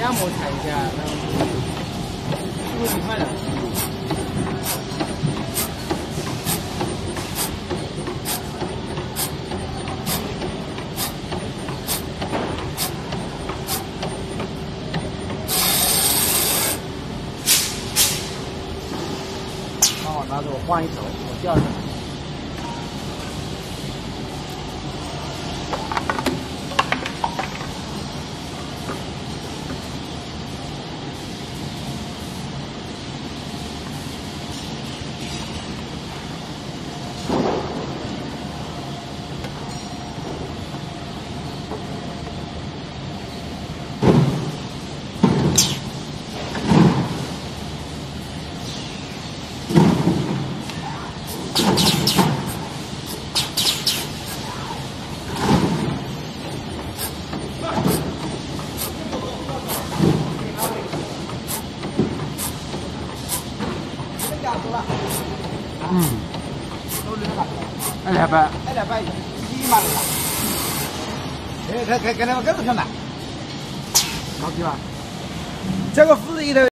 要么踩一下，那后快了。帮我拿着，我换一首，我调一。嗯，二两半，二两半，起码了。哎，看看看那个更不像难，好几万。这个斧子一头。